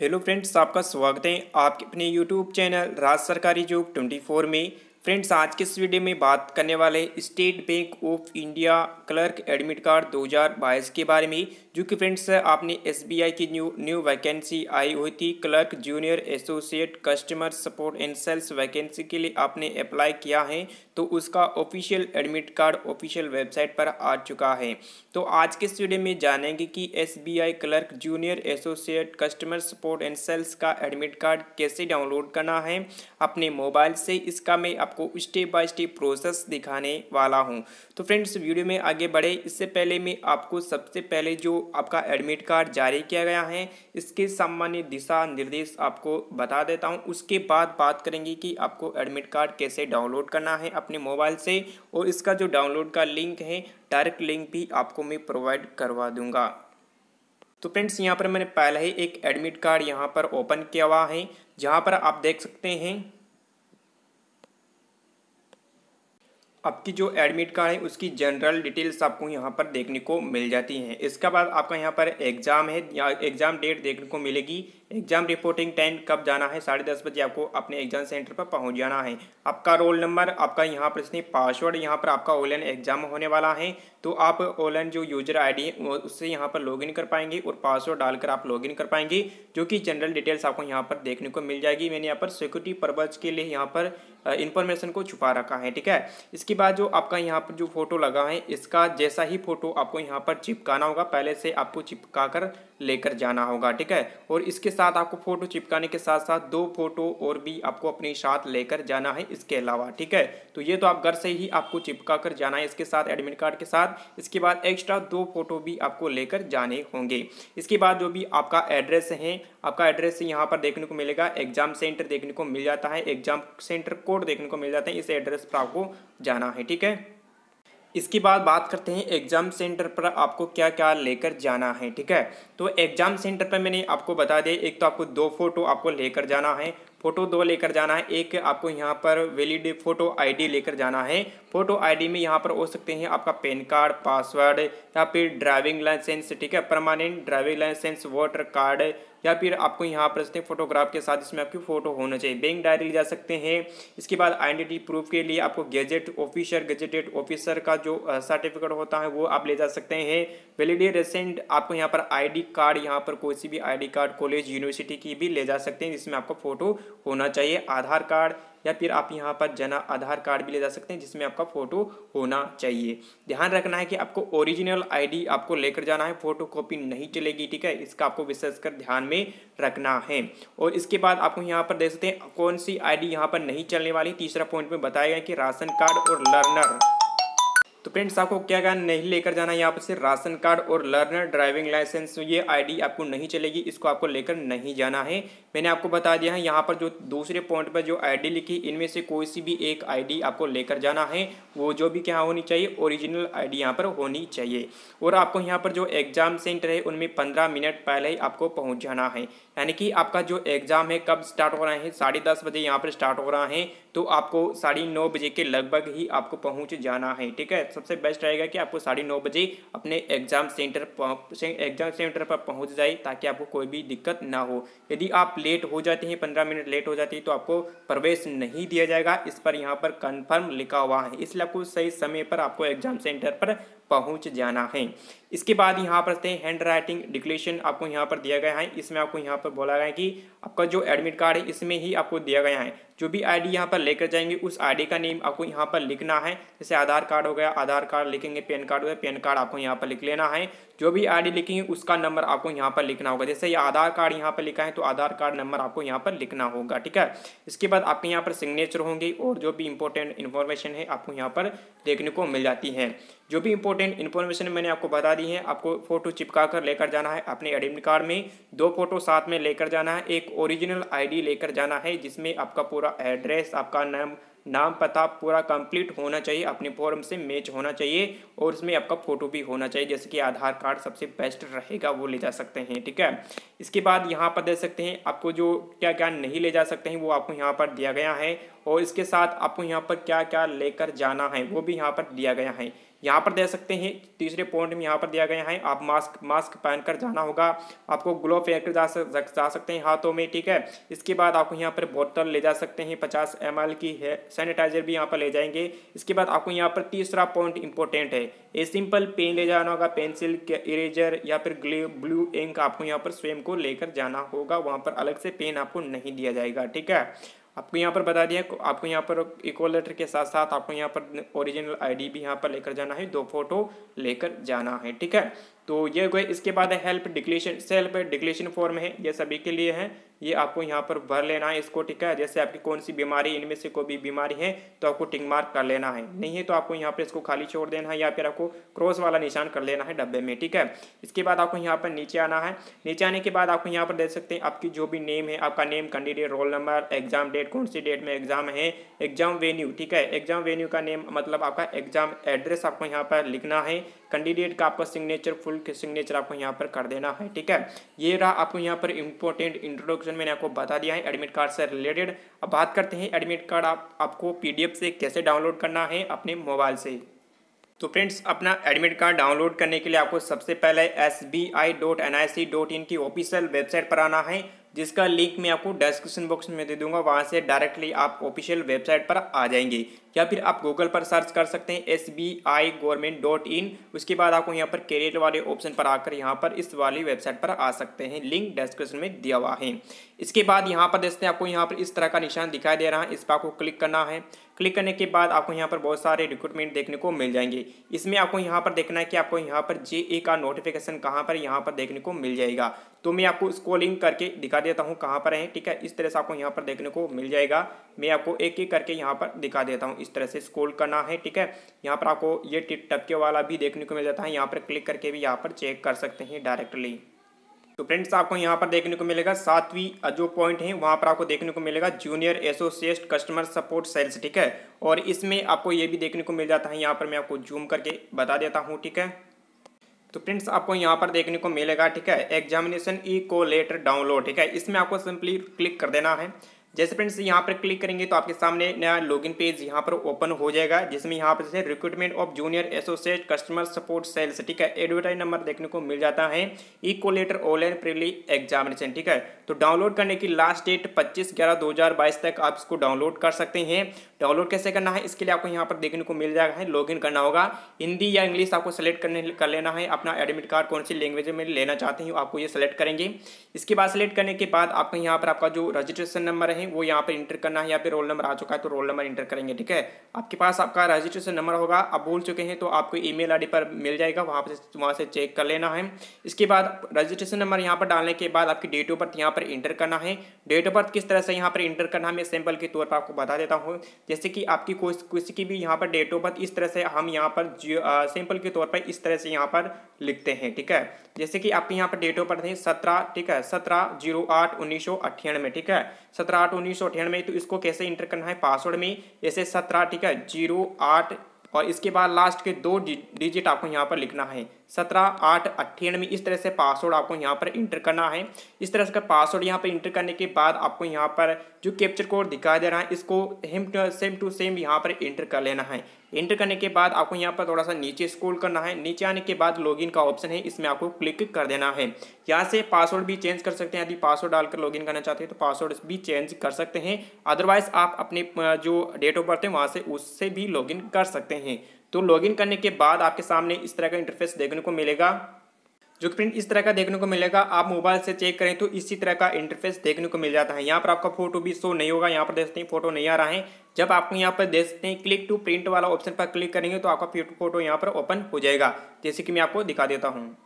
Hello friends आपका स्वागत है आपके अपने यूट्यूब चैनल राज सरकारी जॉब ट्वेंटी फोर में। फ्रेंड्स, आज के इस वीडियो में बात करने वाले State Bank of India clerk admit card 2022 के बारे में, जो कि फ्रेंड्स, आपने एसबीआई की न्यू न्यू वैकेंसी आई हुई थी। Clerk, junior associate, customer support and sales vacancy के लिए आपने अप्लाई किया है तो उसका official admit card official website पर आ चुका है। तो आज के इस वीडियो में जानेंगे कि SBI clerk, junior associate, customer support and sales का एडमिट कार्ड कैसे डाउनलोड करना है। अपने मोबाइल से इसका मैं आपको स्टेप बाय स्टेप प्रोसेस दिखाने वाला हूँ। तो फ्रेंड्स वीडियो में आगे बढ़े। इससे पहले मैं आपको सबसे पहले जो आपका एडमिट कार्ड जारी किया गया है, इसके सामान्य दिशा निर्देश आपको बता देता हूँ। उसके बाद बात करेंगे कि आपको एडमिट कार्ड कैसे डाउनलोड करना है अपने मोबाइल से और इसका जो डाउनलोड का लिंक है डायरेक्ट लिंक भी आपको मैं प्रोवाइड करवा दूँगा। तो फ्रेंड्स यहाँ पर मैंने पहले ही एक एडमिट कार्ड यहाँ पर ओपन किया हुआ है, जहाँ पर आप देख सकते हैं आपकी जो एडमिट कार्ड है, उसकी जनरल डिटेल्स आपको यहाँ पर देखने को मिल जाती हैं। इसके बाद आपका यहाँ पर एग्ज़ाम है, या एग्ज़ाम डेट देखने को मिलेगी। एग्ज़ाम रिपोर्टिंग टाइम कब जाना है? साढ़े दस बजे आपको अपने एग्ज़ाम सेंटर पर पहुँच जाना है। आपका रोल नंबर, आपका यहाँ पर इसने पासवर्ड, यहाँ पर आपका ऑनलाइन एग्ज़ाम होने वाला है। तो आप ऑनलाइन जो यूज़र आईडी है उससे यहाँ पर लॉगिन कर पाएँगे और पासवर्ड डालकर आप लॉगिन कर पाएँगे, जो कि जनरल डिटेल्स आपको यहाँ पर देखने को मिल जाएगी। मैंने यहाँ पर सिक्योरिटी पर्पज़ के लिए यहाँ पर इन्फॉर्मेशन को छुपा रखा है, ठीक है? इसके बाद जो आपका यहाँ पर जो फ़ोटो लगा है, इसका जैसा ही फ़ोटो आपको यहाँ पर चिपकाना होगा, पहले से आपको चिपका कर लेकर जाना होगा, ठीक है? और इसके साथ आपको फ़ोटो चिपकाने के साथ साथ दो फ़ोटो और भी आपको अपने साथ लेकर जाना है इसके अलावा, ठीक है? तो ये तो आप घर से ही आपको चिपका कर जाना है इसके साथ एडमिट कार्ड के साथ। इसके बाद एक्स्ट्रा दो फ़ोटो भी आपको लेकर जाने होंगे। इसके बाद जो भी आपका एड्रेस है, आपका एड्रेस यहाँ पर देखने को मिलेगा। एग्ज़ाम सेंटर देखने को मिल जाता है। एग्ज़ाम सेंटर कोड देखने को मिल जाता है। इस एड्रेस पर आपको जाना है, ठीक है? इसके बाद बात करते हैं एग्ज़ाम सेंटर पर आपको क्या क्या लेकर जाना है, ठीक है? तो एग्ज़ाम सेंटर पर मैंने आपको बता दिया, एक तो आपको दो फ़ोटो आपको लेकर जाना है, फ़ोटो दो लेकर जाना है, एक आपको यहाँ पर वैलिड फ़ोटो आईडी लेकर जाना है फ़ोटो आईडी में यहाँ पर हो सकते हैं आपका पैन कार्ड पासवर्ड या फिर ड्राइविंग लाइसेंस ठीक है? Permanent driving licence voter card या फिर आपको यहाँ पर फोटोग्राफ के साथ इसमें आपकी फ़ोटो होना चाहिए। बैंक डायरी ले जा सकते हैं। इसके बाद आइडेंटिटी प्रूफ के लिए आपको गेजेट ऑफिसर गेजेटेड ऑफिसर का जो सर्टिफिकेट होता है, वो आप ले जा सकते हैं। वेलिडी रेसेंट आपको यहाँ पर आईडी कार्ड यहाँ पर कोई सी भी आईडी कार्ड कॉलेज यूनिवर्सिटी की भी ले जा सकते हैं, जिसमें आपका फ़ोटो होना चाहिए। आधार कार्ड या फिर आप यहाँ पर जना आधार कार्ड भी ले जा सकते हैं, जिसमें आपका फ़ोटो होना चाहिए। ध्यान रखना है कि आपको ओरिजिनल आईडी आपको लेकर जाना है, फ़ोटो कॉपी नहीं चलेगी, ठीक है? इसका आपको विशेष कर ध्यान में रखना है। और इसके बाद आपको यहाँ पर देख सकते हैं, कौन सी आई यहाँ पर नहीं चलने वाली? तीसरा पॉइंट में बताया गया कि राशन कार्ड और लर्नर। तो फ्रेंड्स, आपको क्या क्या नहीं लेकर जाना है यहाँ पर से राशन कार्ड और लर्नर, ड्राइविंग लाइसेंस ये आईडी आपको नहीं चलेगी, इसको आपको लेकर नहीं जाना है। मैंने आपको बता दिया है, यहाँ पर जो दूसरे पॉइंट पर जो आईडी लिखी, इनमें से कोई सी भी एक आईडी आपको लेकर जाना है, वो जो भी क्या होनी चाहिए, ओरिजिनल आईडी यहाँ पर होनी चाहिए। और आपको यहाँ पर जो एग्ज़ाम सेंटर है, उनमें पंद्रह मिनट पहले ही आपको पहुँच जाना है। यानी कि आपका जो एग्ज़ाम है कब स्टार्ट हो रहा है? साढ़े दस बजे यहाँ पर स्टार्ट हो रहा है तो आपको साढ़े नौ बजे के लगभग ही आपको पहुँच जाना है, ठीक है? सबसे बेस्ट रहेगा कि आपको साढ़े नौ बजे अपने एग्ज़ाम सेंटर एग्ज़ाम सेंटर पर पहुँच जाए, ताकि आपको कोई भी दिक्कत ना हो। यदि आप लेट हो जाते हैं, पंद्रह मिनट लेट हो जाती है तो आपको प्रवेश नहीं दिया जाएगा। इस पर यहाँ पर कन्फर्म लिखा हुआ है। इसलिए आपको सही समय पर आपको एग्ज़ाम सेंटर पर पहुँच जाना है। इसके बाद यहाँ पर थे हैंड राइटिंग डिक्लेशन आपको यहाँ पर दिया गया है। इसमें आपको यहाँ पर बोला गया है कि आपका जो एडमिट कार्ड है, इसमें ही आपको दिया गया है। जो भी आईडी यहाँ पर लेकर जाएँगे, उस आईडी का नेम आपको यहाँ पर लिखना है। जैसे आधार कार्ड हो गया, आधार कार्ड लिखेंगे पैन कार्ड हो गया पैन कार्ड आपको यहाँ पर लिख लेना है। जो भी आईडी लिखेंगे, उसका नंबर आपको यहाँ पर लिखना होगा। जैसे ये आधार कार्ड यहाँ पर लिखा है तो आधार कार्ड नंबर आपको यहाँ पर लिखना होगा, ठीक है? इसके बाद आपके यहाँ पर सिग्नेचर होंगे और जो भी इंपॉर्टेंट इन्फॉर्मेशन है, आपको यहाँ पर देखने को मिल जाती है। जो भी इंपॉर्टेंट इन्फॉर्मेशन मैंने आपको बता दी है, आपको फ़ोटो चिपका कर लेकर जाना है। अपने एडमिट कार्ड में दो फ़ोटो साथ में लेकर जाना है। एक ओरिजिनल आईडी लेकर जाना है, जिसमें आपका पूरा एड्रेस आपका नाम नाम पता पूरा कंप्लीट होना चाहिए, अपने फॉर्म से मैच होना चाहिए और उसमें आपका फ़ोटो भी होना चाहिए, जैसे कि आधार कार्ड सबसे बेस्ट रहेगा, वो ले जा सकते हैं, ठीक है? इसके बाद यहाँ पर दे सकते हैं, आपको जो क्या क्या नहीं ले जा सकते हैं, वो आपको यहाँ पर दिया गया है और इसके साथ आपको यहाँ पर क्या क्या लेकर जाना है, वो भी यहाँ पर दिया गया है। यहाँ पर दे सकते हैं। तीसरे पॉइंट में यहाँ पर दिया गया है आप मास्क मास्क पहनकर जाना होगा। आपको ग्लोव फेंक जा, जा सकते हैं हाथों में ठीक है? इसके बाद आपको यहाँ पर बोतल ले जा सकते हैं पचास एम की है। सैनिटाइजर भी यहाँ पर ले जाएँगे। इसके बाद आपको यहाँ पर तीसरा पॉइंट इंपॉर्टेंट है। ए सिंपल पेन ले जाना होगा पेंसिल इरेजर या फिर ग्ले ब्लू इंक आपको यहाँ पर स्वयं को लेकर जाना होगा। वहाँ पर अलग से पेन आपको नहीं दिया जाएगा ठीक है? आपको यहाँ पर बता दिया, आपको यहाँ पर इक्वल लेटर के साथ साथ आपको यहाँ पर ओरिजिनल आईडी भी यहाँ पर लेकर जाना है, दो फ़ोटो लेकर जाना है, ठीक है? तो ये गए। इसके बाद है help declaration self declaration form है। ये सभी के लिए है। ये आपको यहाँ पर भर लेना है इसको, ठीक है? जैसे आपकी कौन सी बीमारी, इनमें से कोई भी बीमारी है तो आपको टिंग मार्क कर लेना है। नहीं है तो आपको यहाँ पर इसको खाली छोड़ देना है या फिर आपको क्रॉस वाला निशान कर लेना है डब्बे में, ठीक है? इसके बाद आपको यहाँ पर नीचे आना है। नीचे आने के बाद आपको यहाँ पर देख सकते हैं, आपकी जो भी नेम है, आपका name candidate roll number exam date कौन सी डेट में एग्ज़ाम है एग्ज़ाम वेन्यू ठीक है? एग्ज़ाम वेन्यू का नेम मतलब आपका एग्ज़ाम एड्रेस आपको यहाँ पर लिखना है। कैंडिडेट का आपका सिग्नेचर फुल सिग्नेचर आपको यहाँ पर कर देना है, ठीक है? ये रहा आपको यहाँ पर इंपॉर्टेंट इंट्रोडक्शन मैंने आपको बता दिया है एडमिट कार्ड से रिलेटेड अब बात करते हैं एडमिट कार्ड आप, आपको पीडीएफ से कैसे डाउनलोड करना है अपने मोबाइल से। तो फ्रेंड्स अपना एडमिट कार्ड डाउनलोड करने के लिए आपको सबसे पहले S B I dot N I C dot in की ऑफिशियल वेबसाइट पर आना है। जिसका लिंक मैं आपको डिस्क्रिप्शन बॉक्स में दे दूँगा, वहाँ से डायरेक्टली आप ऑफिशियल वेबसाइट पर आ जाएँगे। या फिर आप गूगल पर सर्च कर सकते हैं S B I government dot in उसके बाद आपको यहाँ पर करियर वाले ऑप्शन पर आकर यहाँ पर इस वाली वेबसाइट पर आ सकते हैं। लिंक डिस्क्रिप्शन में दिया हुआ है। इसके बाद यहाँ पर देखते हैं, आपको यहाँ पर इस तरह का निशान दिखाई दे रहा है। इस पर आपको क्लिक करना है। क्लिक करने के बाद आपको यहाँ पर बहुत सारे रिक्रूटमेंट देखने को मिल जाएँगे। इसमें आपको यहाँ पर देखना है कि आपको यहाँ पर जे ए का नोटिफिकेशन कहाँ पर यहाँ पर देखने को मिल जाएगा। तो मैं आपको स्कोलिंग करके दिखा देता हूँ कहाँ पर है, ठीक है? इस तरह से आपको यहाँ पर देखने को मिल जाएगा। मैं आपको एक एक करके यहाँ पर दिखा देता हूँ। इस तरह से स्कोल करना है, ठीक है? यहाँ पर आपको ये टपके वाला भी देखने को मिल जाता है। यहाँ पर क्लिक करके भी यहाँ पर चेक कर सकते हैं डायरेक्टली तो फ्रेंड्स, आपको यहाँ पर देखने को मिलेगा, सातवीं जो पॉइंट है, वहाँ पर आपको देखने को मिलेगा junior associate customer support sales ठीक है? और इसमें आपको ये भी देखने को मिल जाता है, यहाँ पर मैं आपको जूम करके बता देता हूँ, ठीक है? तो फ्रेंड्स, आपको यहाँ पर देखने को मिलेगा, ठीक है? एग्जामिनेशन ई को लेटर डाउनलोड ठीक है? इसमें आपको सिंपली क्लिक कर देना है। जैसे फ्रेंड्स यहाँ पर क्लिक करेंगे तो आपके सामने नया लॉगिन पेज यहाँ पर ओपन हो जाएगा, जिसमें यहाँ पर जैसे recruitment of junior associate customer support sales ठीक है? एडवर्टाइज नंबर देखने को मिल जाता है। इको लेटर ऑनलाइन प्रीली एग्जामिनेशन ठीक है? तो डाउनलोड करने की लास्ट डेट पच्चीस ग्यारह दो तक आप इसको डाउनलोड कर सकते हैं। डाउनलोड कैसे करना है, इसके लिए आपको यहाँ पर देखने को मिल जाएगा है लॉगिन करना होगा। हिंदी या इंग्लिश आपको सेलेक्ट करने, कर लेना है। अपना एडमिट कार्ड कौन सी लैंग्वेज में लेना चाहते हैं, आपको ये सेलेक्ट करेंगे। इसके बाद सेलेक्ट करने के बाद आपको यहाँ पर आपका जो रजिस्ट्रेशन नंबर है, वो यहाँ पर इंटर करना है या फिर रोल नंबर आ चुका है तो रोल नंबर इंटर करेंगे, ठीक है? आपके पास आपका रजिस्ट्रेशन नंबर होगा, आप भूल चुके हैं तो आपको ई मेल पर मिल जाएगा, वहाँ पर वहाँ से चेक कर लेना है। इसके बाद रजिस्ट्रेशन नंबर यहाँ पर डालने के बाद आपकी डेट ऑफ़ बर्थ यहाँ पर इंटर करना है। डेट ऑफ़ बर्थ किस तरह से यहाँ पर इंटर करना है, मैं सैंपल के तौर पर आपको बता देता हूँ। जैसे कि आपकी किसी की भी यहाँ पर डेट ऑफ़ बर्थ इस तरह से हम यहाँ पर सिंपल के तौर पर इस तरह से यहाँ पर लिखते हैं, ठीक है? जैसे कि आपके यहाँ पर डेट ऑफ़ बर्थ है सत्रह, ठीक है? सत्रह, ज़ीरो आठ, उन्नीस सौ अट्ठानवे ठीक है? सत्रह आठ, उन्नीस सौ अट्ठानवे तो इसको कैसे इंटर करना है? पासवर्ड में जैसे सत्रह, ठीक है? ज़ीरो आठ और इसके बाद लास्ट के दो डिजिट आपको यहाँ पर लिखना है। सत्रह, आठ, अट्ठानवे, इस तरह से पासवर्ड आपको यहाँ पर इंटर करना है। इस तरह से पासवर्ड यहाँ पर इंटर करने के बाद आपको यहाँ पर जो कैप्चर कोड दिखाई दे रहा है, इसको सेम टू सेम यहाँ पर इंटर कर लेना है। इंटर करने के बाद आपको यहाँ पर थोड़ा सा नीचे स्क्रॉल करना है। नीचे आने के बाद लॉगिन का ऑप्शन है, इसमें आपको क्लिक कर देना है। यहाँ से पासवर्ड भी चेंज कर सकते हैं। यदि पासवर्ड डालकर लॉगिन करना चाहते हैं तो पासवर्ड भी चेंज कर सकते हैं। अदरवाइज़ आप अपने जो डेट ऑफ़ बर्थ है, वहाँ से उससे भी लॉगिन कर सकते हैं। तो लॉगिन करने के बाद आपके सामने इस तरह का इंटरफेस देखने को मिलेगा। जो कि प्रिंट इस तरह का देखने को मिलेगा, आप मोबाइल से चेक करें तो इसी तरह का इंटरफेस देखने को मिल जाता है। यहाँ पर आपका फ़ोटो भी शो नहीं होगा, यहाँ पर देखते हैं फ़ोटो नहीं आ रहा है। जब आपको यहाँ पर देखते हैं क्लिक टू प्रिंट वाला ऑप्शन पर क्लिक करेंगे तो आपका फ़ोटो यहाँ पर ओपन हो जाएगा। जैसे कि मैं आपको दिखा देता हूँ।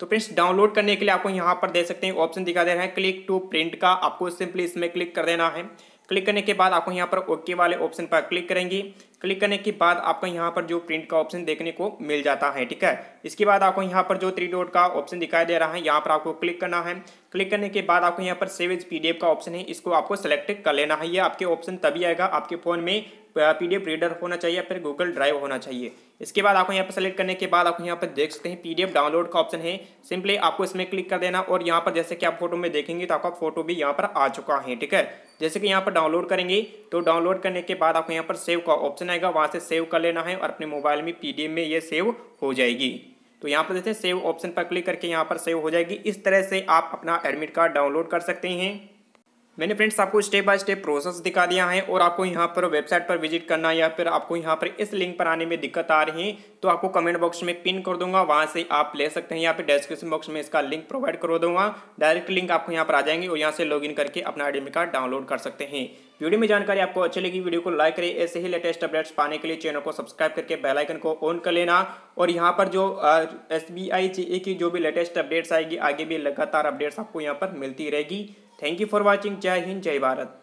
तो फ्रेंड्स डाउनलोड करने के लिए आपको यहाँ पर दे सकते हैं ऑप्शन दिखा दे रहा है। क्लिक टू प्रिंट का आपको सिंपली इसमें क्लिक कर देना है। क्लिक करने के बाद आपको यहाँ पर ओके वाले ऑप्शन पर क्लिक करेंगी। क्लिक करने के बाद आपको यहाँ पर जो प्रिंट का ऑप्शन देखने को मिल जाता है, ठीक है? इसके बाद आपको यहाँ पर जो थ्री डॉट का ऑप्शन दिखाई दे रहा है, यहाँ पर आपको क्लिक करना है। क्लिक करने के बाद आपको यहाँ पर सेवेज पीडीएफ का ऑप्शन है, इसको आपको सेलेक्ट कर लेना है। ये आपके ऑप्शन तभी आएगा आपके फ़ोन में पीडीएफ रीडर होना चाहिए या फिर गूगल ड्राइव होना चाहिए। इसके बाद आपको यहाँ पर सेलेक्ट करने के बाद आपको यहाँ पर देख सकते हैं पीडीएफ डाउनलोड का ऑप्शन है। सिंपली आपको इसमें क्लिक कर देना और यहाँ पर जैसे कि आप फ़ोटो में देखेंगे तो आपका फ़ोटो भी यहाँ पर आ चुका है, ठीक है? जैसे कि यहाँ पर डाउनलोड करेंगे तो डाउनलोड करने के बाद आपको यहाँ पर सेव का ऑप्शन आएगा। वहाँ से सेव कर लेना है और अपने मोबाइल में पीडीएफ में ये सेव हो जाएगी। तो यहाँ पर जैसे सेव ऑप्शन पर क्लिक करके यहाँ पर सेव हो जाएगी। इस तरह से आप अपना एडमिट कार्ड डाउनलोड कर सकते हैं। मैंने फ्रेंड्स आपको स्टेप बाय स्टेप प्रोसेस दिखा दिया है और आपको यहाँ पर वेबसाइट पर विज़िट करना या फिर आपको यहाँ पर इस लिंक पर आने में दिक्कत आ रही है तो आपको कमेंट बॉक्स में पिन कर दूँगा। वहाँ से आप ले सकते हैं। यहाँ पे डिस्क्रिप्शन बॉक्स में इसका लिंक प्रोवाइड कर दूँगा। डायरेक्ट लिंक आपको यहाँ पर आ जाएँगे और यहाँ से लॉगिन करके अपना आई कार्ड डाउनलोड कर सकते हैं। वीडियो में जानकारी आपको अच्छी लगी, वीडियो को लाइक करें। ऐसे ही लेटेस्ट अपडेट्स पाने के लिए चैनल को सब्सक्राइब करके बेल आइकन को ऑन कर लेना। और यहाँ पर जो एस बी आई की जो भी लेटेस्ट अपडेट्स आएगी, आगे भी लगातार अपडेट्स आपको यहाँ पर मिलती रहेगी। थैंक यू फॉर वॉचिंग जय हिंद जय भारत